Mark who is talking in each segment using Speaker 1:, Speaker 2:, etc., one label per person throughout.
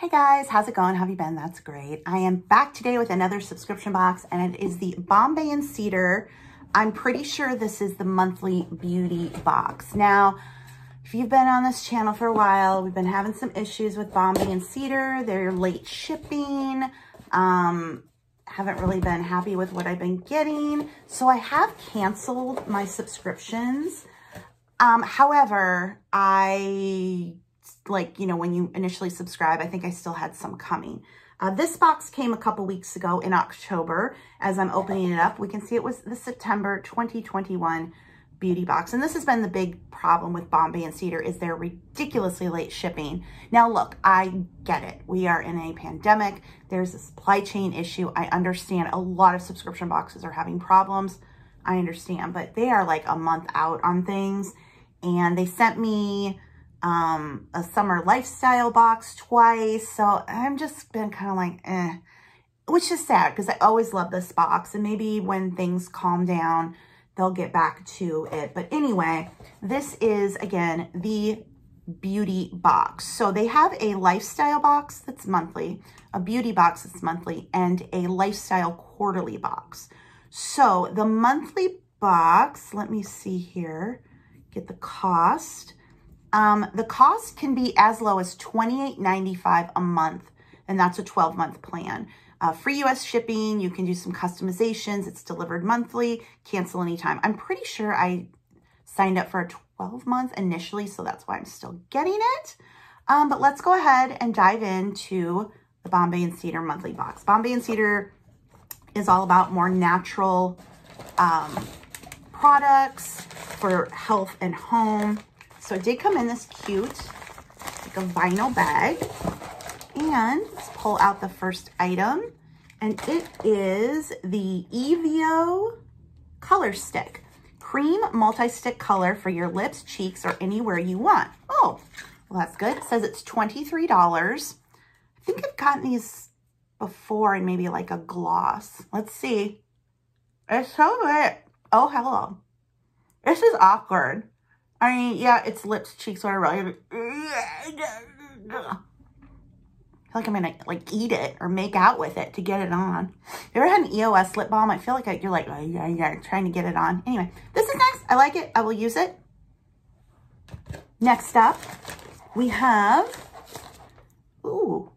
Speaker 1: Hey guys, how's it going? How have you been? That's great. I am back today with another subscription box and it is the Bombay and Cedar. I'm pretty sure this is the monthly beauty box. Now, if you've been on this channel for a while, we've been having some issues with Bombay and Cedar. They're late shipping. Um, haven't really been happy with what I've been getting. So I have canceled my subscriptions. Um, however, I like, you know, when you initially subscribe, I think I still had some coming. Uh, this box came a couple weeks ago in October. As I'm opening it up, we can see it was the September 2021 beauty box. And this has been the big problem with Bombay and Cedar is their ridiculously late shipping. Now look, I get it. We are in a pandemic. There's a supply chain issue. I understand a lot of subscription boxes are having problems. I understand, but they are like a month out on things. And they sent me um, a summer lifestyle box twice. So I'm just been kind of like, eh, which is sad because I always love this box. And maybe when things calm down, they'll get back to it. But anyway, this is, again, the beauty box. So they have a lifestyle box that's monthly, a beauty box that's monthly, and a lifestyle quarterly box. So the monthly box, let me see here, get the cost. Um, the cost can be as low as $28.95 a month, and that's a 12-month plan. Uh, free U.S. shipping, you can do some customizations. It's delivered monthly, cancel anytime. I'm pretty sure I signed up for a 12-month initially, so that's why I'm still getting it. Um, but let's go ahead and dive into the Bombay and Cedar monthly box. Bombay and Cedar is all about more natural um, products for health and home. So it did come in this cute, like a vinyl bag. And let's pull out the first item. And it is the Evio Color Stick. Cream multi-stick color for your lips, cheeks, or anywhere you want. Oh, well, that's good. It says it's $23. I think I've gotten these before in maybe like a gloss. Let's see. It's so good. Oh, hello. This is awkward. I mean, yeah, it's lips, cheeks, whatever. I feel like I'm gonna like eat it or make out with it to get it on. You ever had an EOS lip balm? I feel like you're like, oh, yeah, yeah, trying to get it on. Anyway, this is nice. I like it. I will use it. Next up, we have, ooh,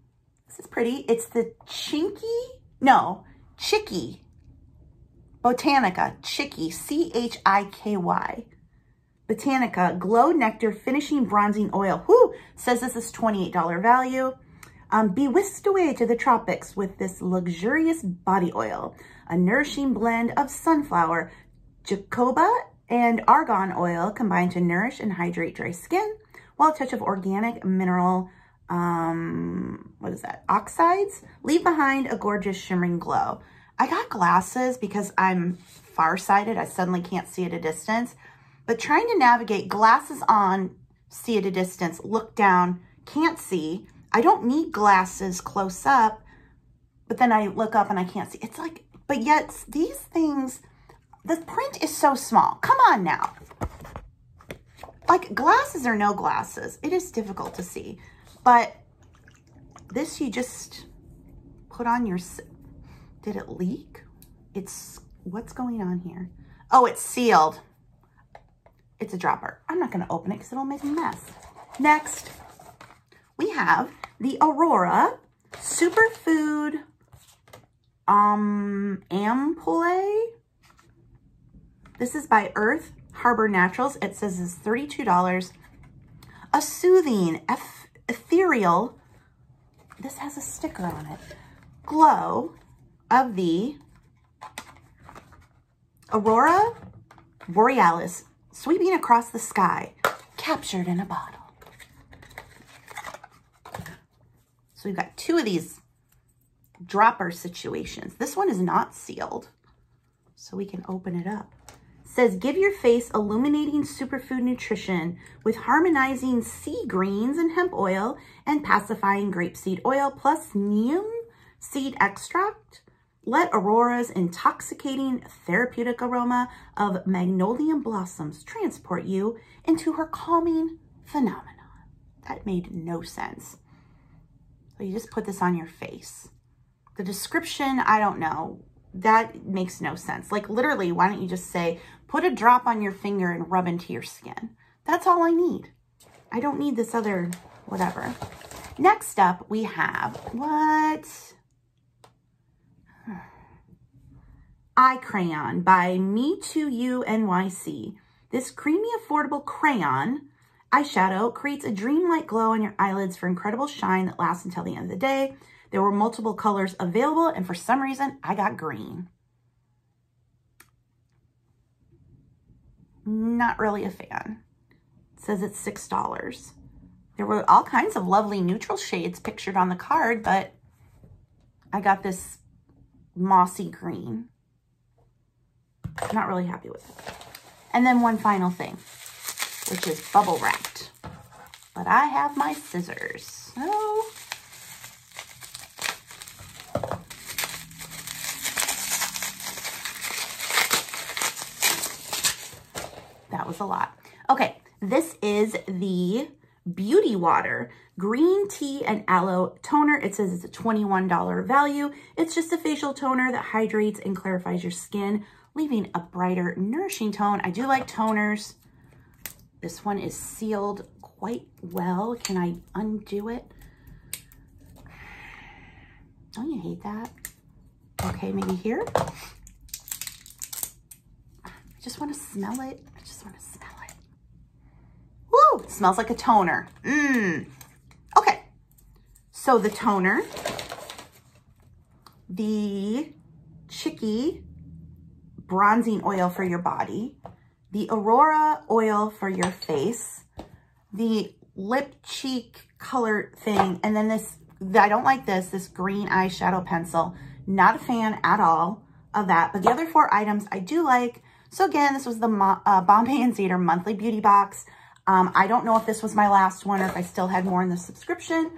Speaker 1: this is pretty. It's the Chinky, no, Chiky Botanica, Chiky, C-H-I-K-Y. Botanica Glow Nectar Finishing Bronzing Oil. Whoo! Says this is $28 value. Um, be whisked away to the tropics with this luxurious body oil. A nourishing blend of sunflower, jojoba, and argan oil combined to nourish and hydrate dry skin, while a touch of organic mineral, um, what is that, oxides, leave behind a gorgeous shimmering glow. I got glasses because I'm farsighted. I suddenly can't see at a distance. But trying to navigate glasses on, see at a distance, look down, can't see. I don't need glasses close up, but then I look up and I can't see. It's like, but yet these things, the print is so small. Come on now. Like glasses or no glasses, it is difficult to see. But this you just put on your, did it leak? It's, what's going on here? Oh, it's sealed. It's a dropper. I'm not going to open it because it'll make a mess. Next, we have the Aurora Superfood um, Ampoule. This is by Earth Harbor Naturals. It says it's $32. A soothing, ethereal, this has a sticker on it, glow of the Aurora Borealis sweeping across the sky, captured in a bottle. So we've got two of these dropper situations. This one is not sealed, so we can open it up. It says, give your face illuminating superfood nutrition with harmonizing sea greens and hemp oil and pacifying grapeseed oil plus neem seed extract let Aurora's intoxicating therapeutic aroma of magnolia blossoms transport you into her calming phenomenon. That made no sense. but you just put this on your face. The description, I don't know. That makes no sense. Like literally, why don't you just say, put a drop on your finger and rub into your skin. That's all I need. I don't need this other whatever. Next up, we have what? Eye Crayon by Me To You NYC. This creamy, affordable crayon eyeshadow creates a dreamlike glow on your eyelids for incredible shine that lasts until the end of the day. There were multiple colors available, and for some reason, I got green. Not really a fan. It says it's $6. There were all kinds of lovely neutral shades pictured on the card, but I got this mossy green. Not really happy with it. And then one final thing, which is bubble wrapped. But I have my scissors. So that was a lot. Okay, this is the Beauty Water Green Tea and Aloe Toner. It says it's a $21 value. It's just a facial toner that hydrates and clarifies your skin, leaving a brighter, nourishing tone. I do like toners. This one is sealed quite well. Can I undo it? Don't you hate that? Okay, maybe here. I just want to smell it. I just want to smell it. Woo, it smells like a toner. Mmm. Okay, so the toner, the Chiky bronzing oil for your body, the Aurora oil for your face, the lip cheek color thing, and then this, I don't like this, this green eyeshadow pencil. Not a fan at all of that, but the other four items I do like. So again, this was the uh, Bombay and Cedar monthly beauty box. Um, I don't know if this was my last one or if I still had more in the subscription.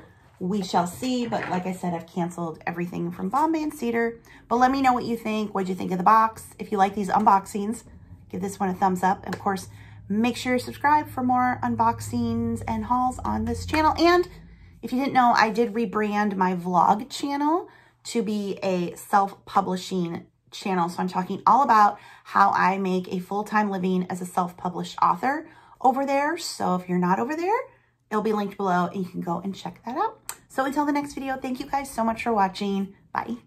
Speaker 1: We shall see, but like I said, I've canceled everything from Bombay and Cedar. But let me know what you think. What'd you think of the box? If you like these unboxings, give this one a thumbs up. And of course, make sure you subscribe for more unboxings and hauls on this channel. And if you didn't know, I did rebrand my vlog channel to be a self-publishing channel. So I'm talking all about how I make a full-time living as a self-published author over there. So if you're not over there, it'll be linked below and you can go and check that out. So until the next video, thank you guys so much for watching. Bye.